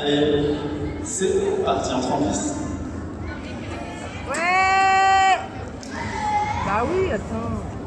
Allez, c'est parti, entre en piste. Ouais Bah oui, attends.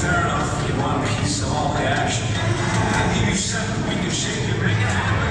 fair enough, you want a piece of all the action. I give you something we can shake and make it.